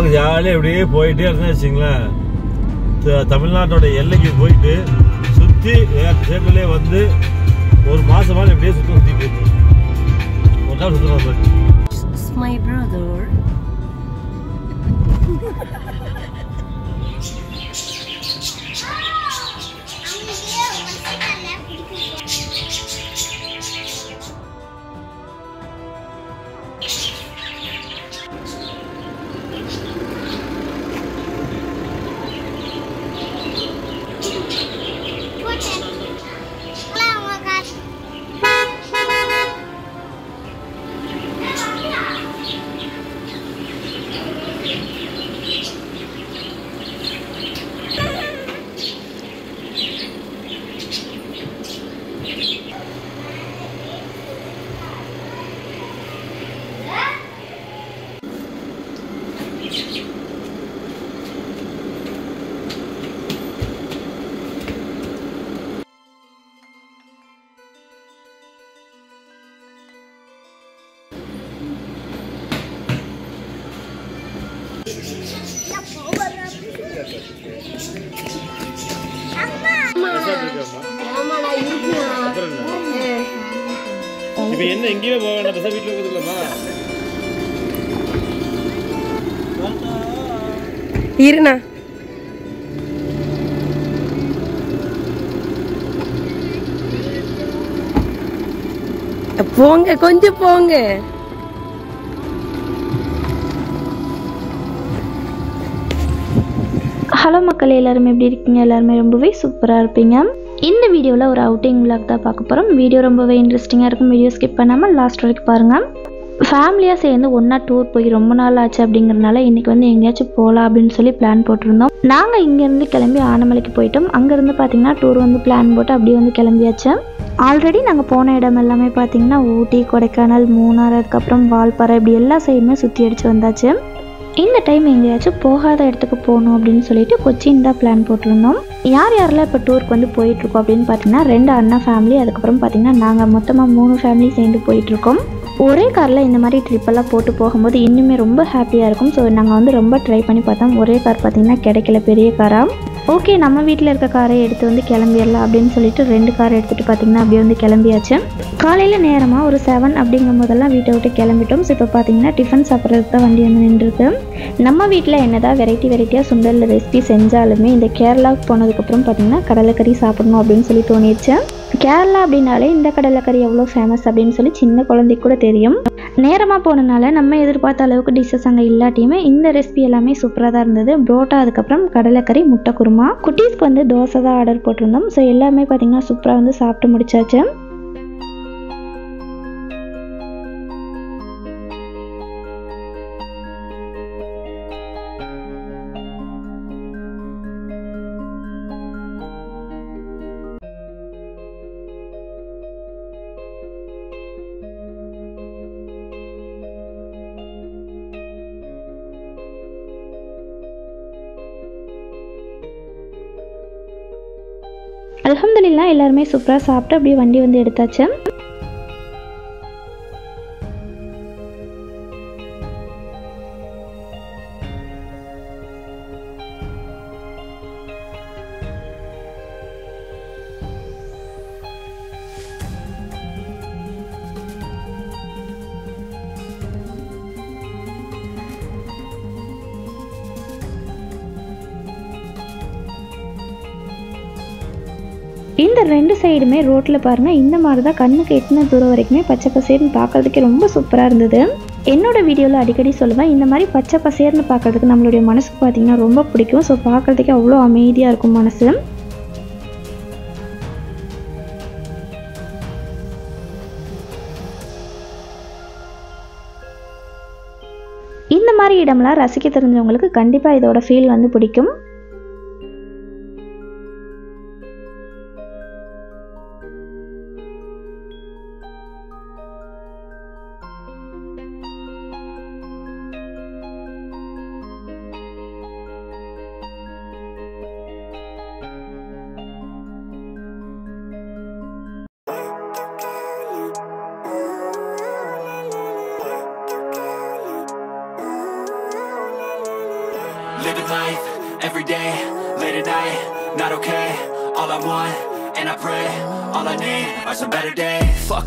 நமக்கு ஜாலியாக இப்படியே போயிட்டே இருந்தா வச்சுங்களேன். தமிழ்நாட்டோட எல்லைக்கு போயிட்டு சுற்றி சேர்த்துலேயே வந்து ஒரு மாதமாக இப்படியே சுற்றி சுற்றிட்டு இருக்கு. ஒரு நாள் சுற்றுறோம் my brother. இப்போ என்ன எங்கேயுமே போக வேண்டாம். பசங்க வீட்டில் இருக்குதுல்லம்மா இருண்ணா. போங்க கொஞ்சம் போங்க. ஹலோ மக்கள் எல்லாரும் எப்படி இருக்கீங்க? எல்லாருமே ரொம்பவே சூப்பராக இருப்பீங்க. இந்த வீடியோவில் ஒரு அவுட்டிங் விளாக் தான் பார்க்க போகிறோம் வீடியோ ரொம்பவே இன்ட்ரெஸ்டிங்காக இருக்கும். வீடியோ ஸ்கிப் பண்ணாமல் லாஸ்ட் வரைக்கும் பாருங்கள் ஃபேமிலியாக சேர்ந்து ஒன்றா டூர் போய் ரொம்ப நாள் ஆச்சு அப்படிங்கிறனால இன்றைக்கி வந்து எங்கேயாச்சும் போகலாம் அப்படின்னு சொல்லி பிளான் போட்டிருந்தோம். நாங்கள் இங்கேருந்து கிளம்பி ஆனமலைக்கு போயிட்டோம். அங்கேருந்து பார்த்தீங்கன்னா டூர் வந்து பிளான் போட்டு அப்படியே வந்து கிளம்பியாச்சு. ஆல்ரெடி நாங்கள் போன இடம் எல்லாமே பார்த்தீங்கன்னா ஊட்டி கொடைக்கானல் மூணார் அதுக்கப்புறம் வால்பாறை இப்படி எல்லா சைடுமே சுற்றி அடித்து வந்தாச்சு. இந்த டைம் எங்கேயாச்சும் போகாத இடத்துக்கு போகணும் அப்படின்னு சொல்லிட்டு கொச்சின் தான் பிளான் போட்டிருந்தோம். யார் யாரெல்லாம் இப்போ டூருக்கு வந்து போயிட்டுருக்கோம் அப்படின்னு பார்த்தீங்கன்னா ரெண்டு அண்ணா ஃபேமிலி அதுக்கப்புறம் பார்த்தீங்கன்னா நாங்கள் மொத்தமாக மூணு ஃபேமிலி சேர்ந்து போயிட்டுருக்கோம். ஒரே காரில் இந்த மாதிரி ட்ரிப்பெல்லாம் போட்டு போகும்போது இன்னுமே ரொம்ப ஹாப்பியாக இருக்கும். ஸோ நாங்கள் வந்து ரொம்ப ட்ரை பண்ணி பார்த்தோம். ஒரே கார் பார்த்தீங்கன்னா கிடைக்கல பெரிய காராக ஓகே நம்ம வீட்டில் இருக்க காரை எடுத்து வந்து கிளம்பிடலாம் அப்படின்னு சொல்லிட்டு ரெண்டு கார் எடுத்துகிட்டு பார்த்தீங்கன்னா அப்படியே வந்து கிளம்பியாச்சு. காலையில் நேரமாக ஒரு செவன் அப்படிங்கும் போதெல்லாம் வீட்டை விட்டு கிளம்பிட்டோம். ஸோ இப்போ பார்த்தீங்கன்னா டிஃபன் சாப்பிட்றதுக்கு தான் வண்டி வந்து நின்றுருக்கு. நம்ம வீட்டில் என்னதான் வெரைட்டி வெரைட்டியாக சுண்டல் ரெசிபி செஞ்சாலுமே இந்த கேரளாவுக்கு போனதுக்கப்புறம் பார்த்தீங்கன்னா கடலைக்கறி சாப்பிடணும் அப்படின்னு சொல்லி தோணிடுச்சு. கேரளா அப்படின்னாலே இந்த கடலைக்கறி எவ்வளோ ஃபேமஸ் அப்படின்னு சொல்லி சின்ன குழந்தைக்கு கூட தெரியும். நேரமாக போனனால நம்ம எதிர்பார்த்த அளவுக்கு டிஷ்ஷஸ் அங்கே இல்லாட்டியுமே இந்த ரெசிபி எல்லாமே சூப்பராக தான் இருந்தது. புரோட்டா அதுக்கப்புறம் கடலைக்கறி முட்டை குருமா. குட்டீஸ்க்கு வந்து தோசை தான் ஆர்டர் போட்டிருந்தோம். ஸோ எல்லாமே பார்த்தீங்கன்னா சூப்பராக வந்து சாப்பிட்டு முடிச்சாச்சு. அல்ஹம்துலில்லா எல்லாருமே சூப்பராக சாப்பிட்டு அப்படியே வண்டி வந்து எடுத்தாச்சு. இந்த ரெண்டு சைடுமே ரோட்டில் பாருங்கள் இந்த மாதிரி தான் கண்ணுக்கு எட்டின தூரம் வரைக்குமே பச்சை பசேர்னு பார்க்கறதுக்கே ரொம்ப சூப்பராக இருந்தது. என்னோட வீடியோவில் அடிக்கடி சொல்லுவேன் இந்த மாதிரி பச்சை பசேர்னு பார்க்கறதுக்கு நம்மளுடைய மனசுக்கு பார்த்தீங்கன்னா ரொம்ப பிடிக்கும். ஸோ பார்க்கறதுக்கே அவ்வளோ அமைதியாக இருக்கும் மனசு. இந்த மாதிரி இடம்லாம் ரசிக்க தெரிஞ்சவங்களுக்கு கண்டிப்பாக இதோட ஃபீல் வந்து பிடிக்கும்.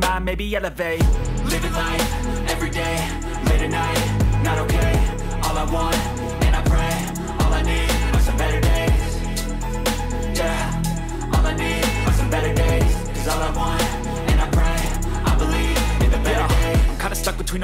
mind, maybe elevate. Living life every day, late at night, not okay. All I want,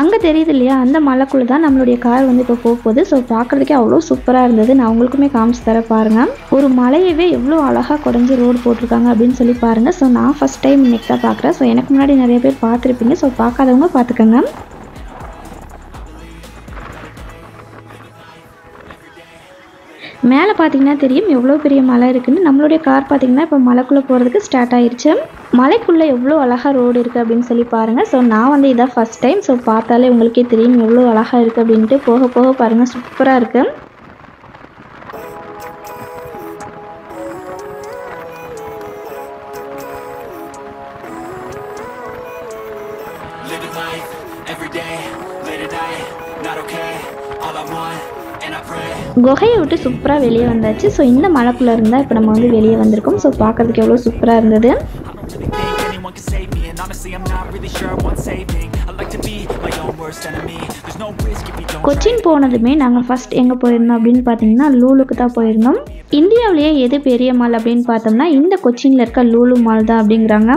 அங்கே தெரியுது இல்லையா அந்த மலைக்குள்ளே தான் நம்மளுடைய கார் வந்து இப்போ போக போகுது. ஸோ பார்க்குறதுக்கே அவ்வளோ சூப்பராக இருந்தது. நான் உங்களுக்குமே காமிச்சு தர பாருங்கள் ஒரு மலையவே எவ்வளோ அழகாக குடஞ்சி ரோடு போட்டிருக்காங்க அப்படின்னு சொல்லி பாருங்கள் ஸோ நான் ஃபஸ்ட் டைம் இன்றைக்கி தான் பார்க்குறேன் ஸோ எனக்கு முன்னாடி நிறைய பேர் பார்த்துருப்பீங்க. ஸோ பார்க்காதவங்க பார்த்துக்கோங்க. மேலே பார்த்தீங்கன்னா தெரியும் எவ்வளோ பெரிய மலை இருக்குன்னு. நம்மளுடைய கார் பார்த்தீங்கன்னா இப்போ மலைக்குள்ளே போகிறதுக்கு ஸ்டார்ட் ஆயிடுச்சு மலைக்குள்ளே எவ்வளோ அழகாக ரோடு இருக்குது அப்படின்னு சொல்லி பாருங்கள் ஸோ நான் வந்து இதான் ஃபஸ்ட் டைம் ஸோ பார்த்தாலே உங்களுக்கே தெரியும் எவ்வளோ அழகாக இருக்குது அப்படின்ட்டு. போக போக பாருங்கள் சூப்பராக இருக்குது Living life every day, late at night, not okay. All I want. குகையை விட்டு சூப்பராக வெளியே வந்தாச்சு. ஸோ இந்த மலைக்குள்ளே இருந்தால் இப்போ நம்ம வந்து வெளியே வந்திருக்கோம். ஸோ பார்க்கறதுக்கு எவ்வளோ சூப்பராக இருந்தது? கொச்சின் போனதுமே நாங்கள் ஃபஸ்ட் எங்கே போயிருந்தோம் அப்படின்னு பார்த்தீங்கன்னா லூலுக்கு தான் போயிருந்தோம். இந்தியாவிலேயே எது பெரிய மால் அப்படின்னு பார்த்தோம்னா இந்த கொச்சினில் இருக்க லூலு மால் தான் அப்படிங்கிறாங்க.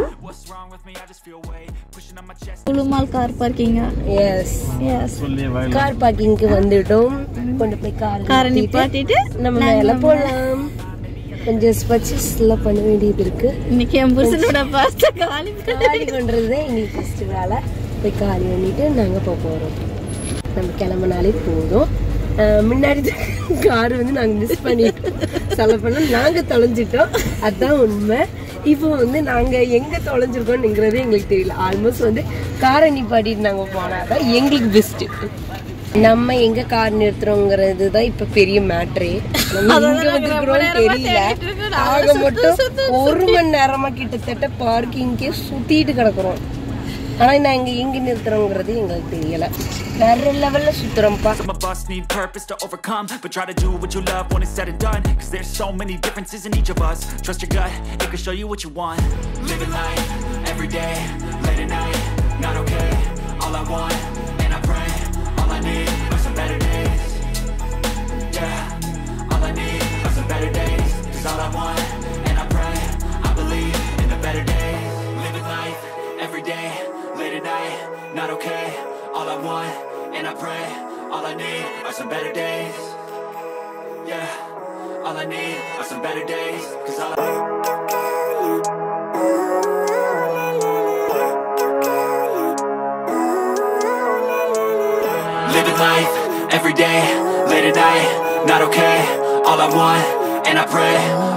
குழுமால் கார் பார்க்கிங்க எஸ் எஸ் கார் பார்க்கிங்க்கு வந்துட்டோம். கொண்டு போய் கார் காரை நிப்பாட்டிட்டு நம்ம மேல போலாம். கொஞ்சம் பர்ச்சேஸ் எல்லாம் பண்ண வேண்டியது இருக்கு. இன்னைக்கு என் புருஷனோட பாஸ்தா காலி காலி பண்றது தான் எங்களுக்கு ஃபர்ஸ்ட் வேலை. போய் காலி பண்ணிட்டு நாங்க போக போறோம். நம்ம கிளம்புனாலே போதும். முன்னாடி கார் வந்து நாங்க மிஸ் பண்ணிட்டோம். சொல்ல பண்ண நாங்க தொலைஞ்சிட்டோம். அதான் உண்மை. இப்போ வந்து நாங்க எங்க தொலைஞ்சிருக்கோம்ங்கிறதே எங்களுக்கு தெரியல. ஆல்மோஸ்ட் வந்து காரை நிப்பாட்டிட்டு நாங்க போனாதான் எங்களுக்கு பெஸ்ட் நம்ம எங்க கார் நிறுத்துறோங்கிறது தான் இப்ப பெரிய மேட்ரே நம்ம எங்க வந்துக்கிறோம் தெரியல. ஆக மட்டும் ஒரு மணி நேரமா கிட்டத்தட்ட பார்க்கிங்கே சுத்திட்டு கிடக்குறோம். ஆனா நாங்க எங்க நிறுத்துறோங்கிறது எங்களுக்கு தெரியல வேற லெவல்ல சுத்துறோம்ப்பா Some of us need purpose to overcome, but try to do what you love when it's said and done. Cause there's so many differences in each of us. Trust your gut, it can show you what you want. Living life every day, late at night, not okay. All I want, and I pray, all I need are some better days. Yeah, all I need are some better days. Cause all I want, okay. All I want, and I pray, all I need are some better days. Yeah, all I need are some better days. Cause all I Living life every day, late at night, not okay. All I want, and I pray,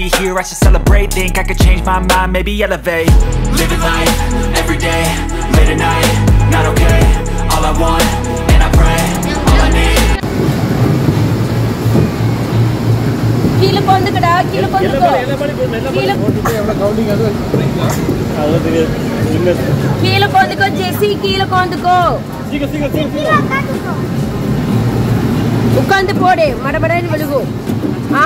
hear, I should celebrate. Think I could change my mind, maybe elevate. Living life every day, late at night, not okay. All I want, and I pray, all I need. கீழே என்ன கொண்டுக்கோ பண்ணி என்ன பண்ணி போடணும் என்ன கீழே பண்ணி எவ்வளோ கவுண்டிங் அது அதெல்லாம் தெரியாது இல்ல. கீழே கொண்டுக்கோ ஜெசி கீழே கொண்டுக்கோ சீக்கிரம் சீக்கிரம் சீக்கிரம் சீக்கிரம் உட்காந்து போடு மடமடன்னு விழுகும் ஆ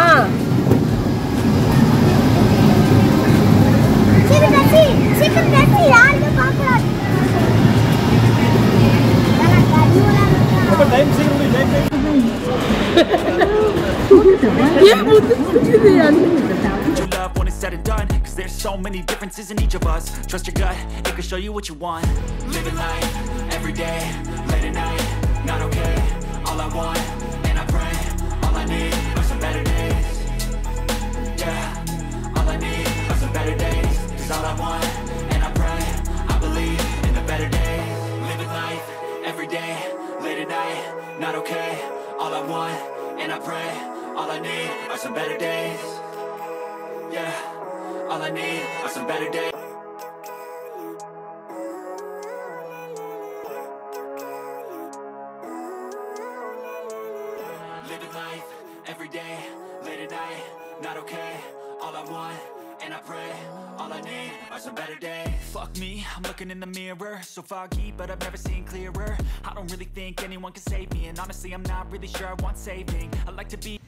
You love when it's said and done Cause there's so many differences in each of us Trust your gut, it can show you what you want Living life, every day, late at night Not okay, all I want, and I pray All I need are some better days Yeah, all I need are some better days Cause all I want, and I pray I believe in the better Living life, every day, late at night Not okay, all I want, and I pray All I need are some better days yeah, all I need are some better days. Living life every day, late at night, not okay. All I want, and I pray, all I need are some better days. Fuck me, I'm looking in the mirror, so foggy, but I've never seen clearer. Don't really think anyone can save me, and honestly, I'm not really sure I want saving. I like to be.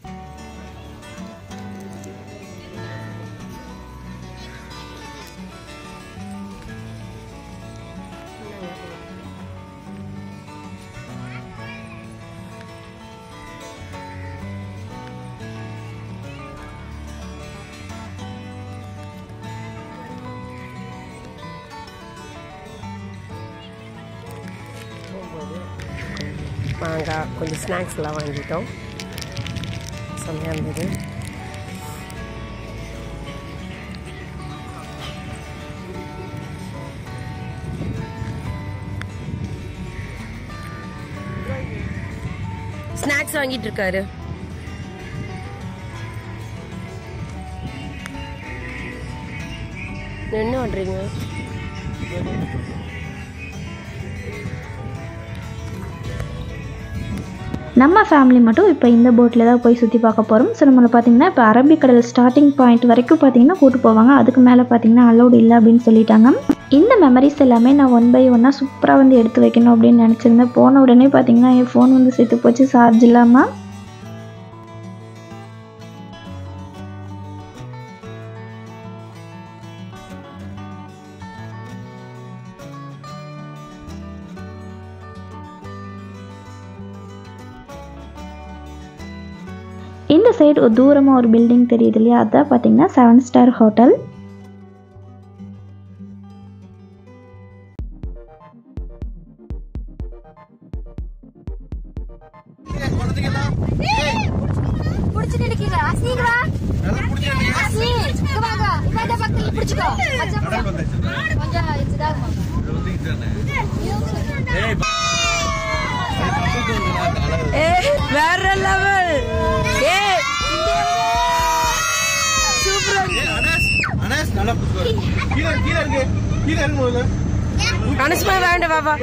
அழகாக கொஞ்சம் snacks எல்லாம் வாங்கிட்டோம் செம்மையாக இருந்தது snacks வாங்கிட்டு இருக்காரு என்ன பண்றீங்க நம்ம ஃபேமிலி மட்டும் இப்போ இந்த போட்டில் தான் போய் சுற்றி பார்க்க போகிறோம் ஸோ நம்மளை பார்த்தீங்கன்னா இப்போ அரபிக்கடல் ஸ்டார்டிங் பாயிண்ட் வரைக்கும் பார்த்தீங்கன்னா கூட்டு போவாங்க. அதுக்கு மேலே பார்த்தீங்கன்னா அலௌட் இல்லை அப்படின்னு சொல்லிட்டாங்க. இந்த மெமரிஸ் எல்லாமே நான் ஒன் பை ஒன்னாக சூப்பராக வந்து எடுத்து வைக்கணும் அப்படின்னு நினச்சிருந்தேன். போன உடனே பார்த்தீங்கன்னா என் ஃபோன் வந்து செத்து போச்சு. சார்ஜ் இல்லாமல் இந்த சைடு ஒரு தூரமாக ஒரு பில்டிங் தெரியுது இல்லையா? அதான் பார்த்தீங்கன்னா செவன் ஸ்டார் ஹோட்டல் அனுஷ்மா வேண்டாம் பாபா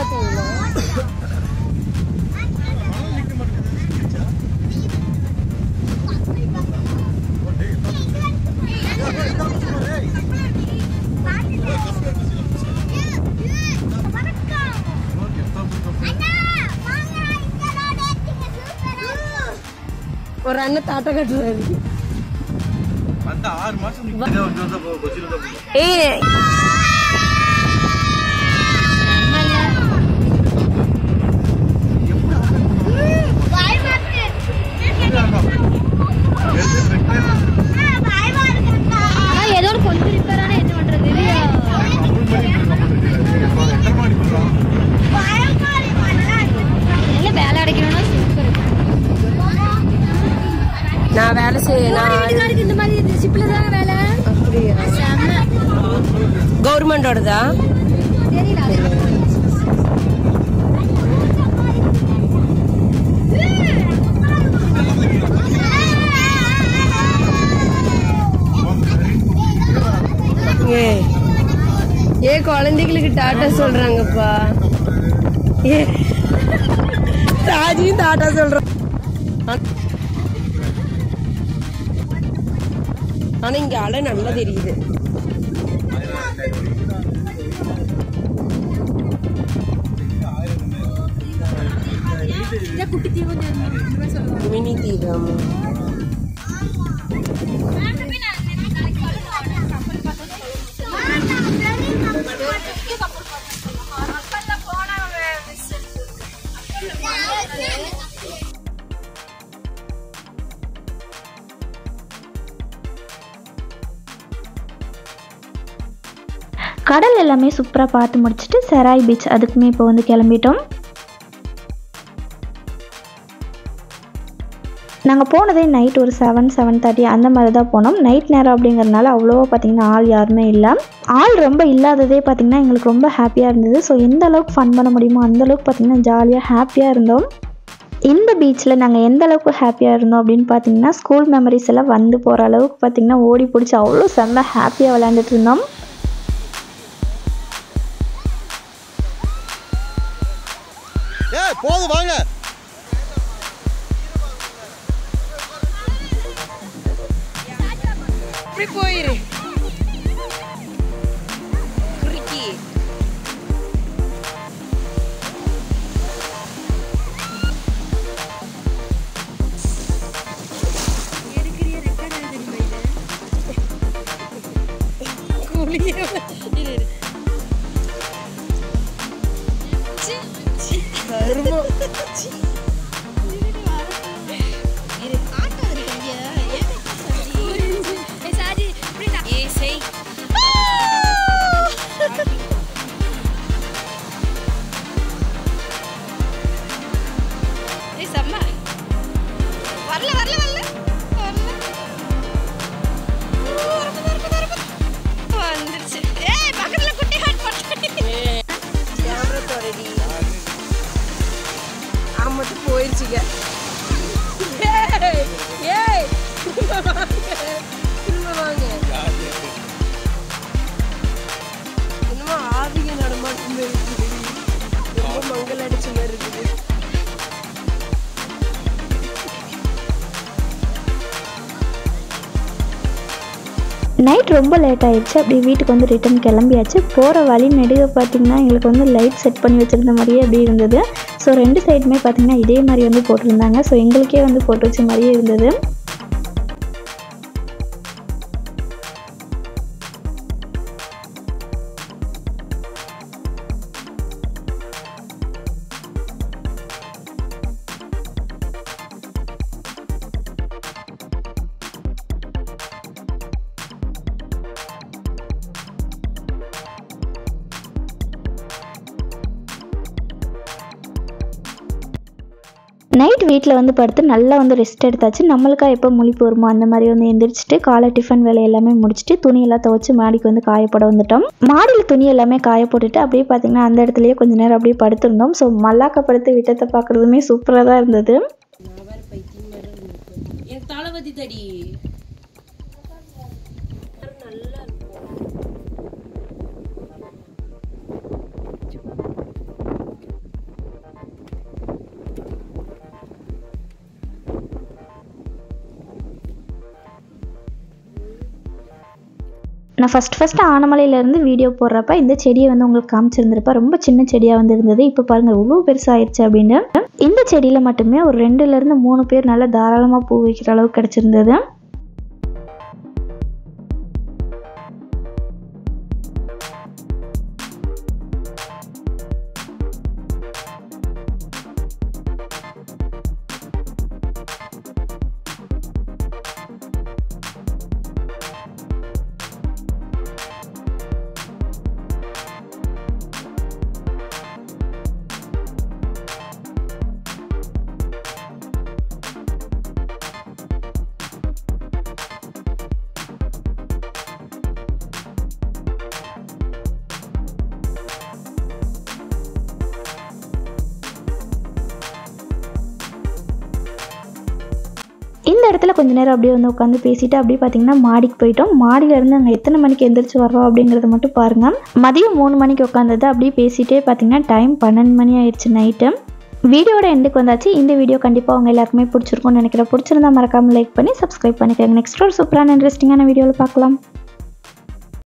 பார்த்தீங்களா ஒரு அண்ணன் தாட்டை கட்டுறாரு. ஏய் டாட்டா சொல்றாங்கப்பா. ஏ. ராஜியும் டாட்டா சொல்றான் ஆனா இங்க அலை நல்லா தெரியுது. குட்டி மினி தீரம். கடல் எல்லாமே சூப்பராக பார்த்து முடிச்சுட்டு செராய் பீச் அதுக்குமே இப்போ வந்து கிளம்பிட்டோம். நாங்கள் போனதே நைட் ஒரு செவன் செவன் தேர்ட்டி அந்த மாதிரி தான் போனோம். நைட் நேரம் அப்படிங்கிறதுனால அவ்வளோவா பார்த்திங்கன்னா ஆள் யாருமே இல்லை. ஆள் ரொம்ப இல்லாததே பார்த்திங்கன்னா எங்களுக்கு ரொம்ப ஹாப்பியாக இருந்தது. ஸோ எந்த அளவுக்கு ஃபன் பண்ண முடியுமோ அந்த அளவுக்கு பார்த்திங்கன்னா ஜாலியாக ஹாப்பியாக இருந்தோம். இந்த பீச்சில் நாங்கள் எந்த அளவுக்கு ஹாப்பியாக இருந்தோம் அப்படின்னு பார்த்தீங்கன்னா ஸ்கூல் மெமரிஸ் எல்லாம் வந்து போகிற அளவுக்கு பார்த்திங்கன்னா ஓடி பிடிச்சி அவ்வளோ செம்ம ஹாப்பியாக விளையாண்டுட்டு இருந்தோம். போதும் வாங்க. போயிரு. நைட் ரொம்ப லேட் ஆகிடுச்சு அப்படியே வீட்டுக்கு வந்து ரிட்டர்ன் கிளம்பியாச்சு. போகிற வழி நெடுக பார்த்திங்கன்னா எங்களுக்கு வந்து லைட் செட் பண்ணி வச்சுருந்த மாதிரியே அப்படி இருந்தது. ஸோ ரெண்டு சைடுமே பார்த்திங்கன்னா இதே மாதிரி வந்து போட்டிருந்தாங்க. ஸோ எங்களுக்கே வந்து போட்டு வச்ச மாதிரியே இருந்தது. நைட் வீட்டில் வந்து படுத்து நல்லா வந்து ரெஸ்ட் எடுத்தாச்சு. நம்மளுக்கா எப்போ முழிப்பு வருமோ அந்த மாதிரி வந்து எந்திரிச்சிட்டு காலை டிஃபன் வேலை எல்லாமே முடிச்சுட்டு துணியெல்லாம் துவச்சி மாடிக்கு வந்து காயப்பட வந்துட்டோம். மாடியில் துணி எல்லாமே காய போட்டுட்டு அப்படியே பார்த்தீங்கன்னா அந்த இடத்துலயே கொஞ்ச நேரம் அப்படியே படுத்திருந்தோம். ஸோ மல்லாக்க படுத்து விட்டத்தை பார்க்குறதுமே சூப்பராக தான் இருந்தது. என் தளபதி தடி. நான் ஃபஸ்ட் ஃபஸ்ட்டு ஆனமலையிலேருந்து வீடியோ போடுறப்ப இந்த செடியை வந்து உங்களுக்கு காமிச்சிருந்திருப்பா ரொம்ப சின்ன செடியாக வந்து இருந்தது. இப்போ பாருங்கள் இவ்வளோ பெருசாகிடுச்சு அப்படின்னு. இந்த செடியில் மட்டுமே ஒரு ரெண்டுலேருந்து மூணு பேர் நல்லா தாராளமாக பூ வைக்கிற அளவுக்கு கிடச்சிருந்தது. கொஞ்ச நேரம் அப்படியே வந்து உட்காந்து பேசிட்டு அப்படியே பார்த்தீங்கன்னா மாடிக்கு போயிட்டோம். மாடியிலேருந்து அங்கே எத்தனை மணிக்கு எந்திரிச்சு வர்றோம் அப்படிங்கிறத மட்டும் பாருங்கள் மதியம் மூணு மணிக்கு உட்காந்தது அப்படியே பேசிகிட்டே பார்த்தீங்கன்னா டைம் பன்னெண்டு மணி ஆயிடுச்சு நைட்டு வீடியோட எண்டுக்கு வந்தாச்சு. இந்த வீடியோ கண்டிப்பாக அவங்க எல்லாருக்குமே பிடிச்சிருக்கும்னு நினைக்கிறேன். பிடிச்சிருந்தா மறக்காமல் லைக் பண்ணி சப்ஸ்கிரைப் பண்ணிக்கோங்க. நெக்ஸ்ட் ஒரு சூப்பரான இன்ட்ரெஸ்டிங்கான வீடியோவில் பார்க்கலாம்.